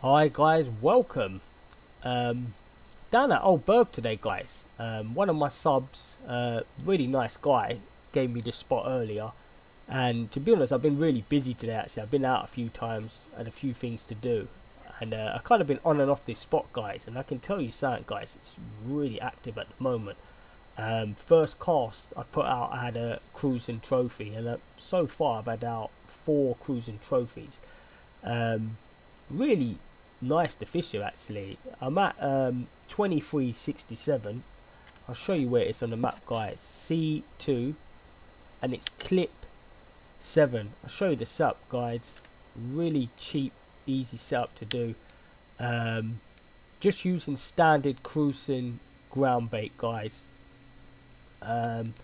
Hi guys, welcome. Um, down at Old Burg today, guys. Um, one of my subs, uh, really nice guy, gave me this spot earlier. And to be honest, I've been really busy today. Actually, I've been out a few times and a few things to do, and uh, I've kind of been on and off this spot, guys. And I can tell you something, guys. It's really active at the moment. Um, first cast I put out, I had a crucian trophy, and uh, so far I've had out four crucian trophies. Um, really nice to fish here actually. I'm at um, 2367. I'll show you where it's on the map, guys. C2, and it's clip 7. I'll show you the setup, guys. Really cheap, easy setup to do. Um, just using standard crucian ground bait, guys. Um,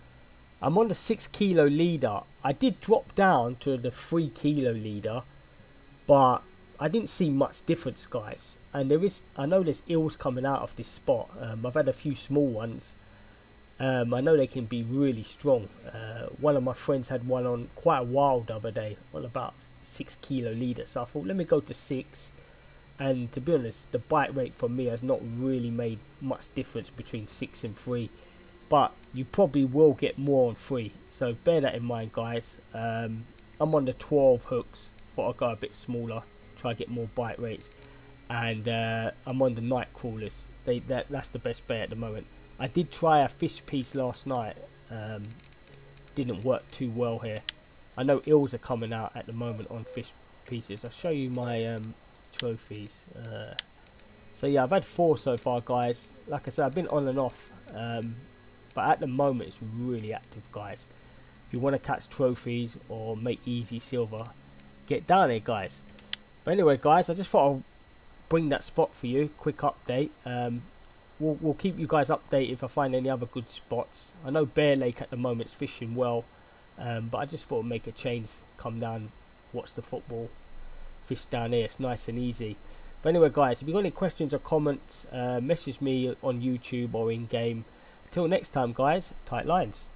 I'm on the 6 kilo leader. I did drop down to the 3 kilo leader, but I didn't see much difference, guys. And there is, I know there's eels coming out of this spot. Um, I've had a few small ones. Um, I know they can be really strong. Uh, one of my friends had one on quite a while the other day, on about six kilo leader. So I thought, let me go to six. And to be honest, the bite rate for me has not really made much difference between six and three. But you probably will get more on three. So bear that in mind, guys. Um, I'm on the 12 hooks. Thought I'd go a bit smaller try to get more bite rates. And uh, I'm on the night crawlers. They that that's the best bait at the moment. I did try a fish piece last night. Um, didn't work too well here. I know eels are coming out at the moment on fish pieces. I'll show you my um, trophies. Uh, so yeah, I've had four so far, guys. Like I said, I've been on and off, um, but at the moment it's really active, guys. If you want to catch trophies or make easy silver, get down there, guys. But anyway, guys, I just thought I'd bring that spot for you. Quick update. Um, we'll, we'll keep you guys updated if I find any other good spots. I know Bear Lake at the moment is fishing well, um, but I just thought I'd make a change, come down, watch the football, fish down here. It's nice and easy. But anyway, guys, if you've got any questions or comments, uh, message me on YouTube or in game. Until next time, guys, tight lines.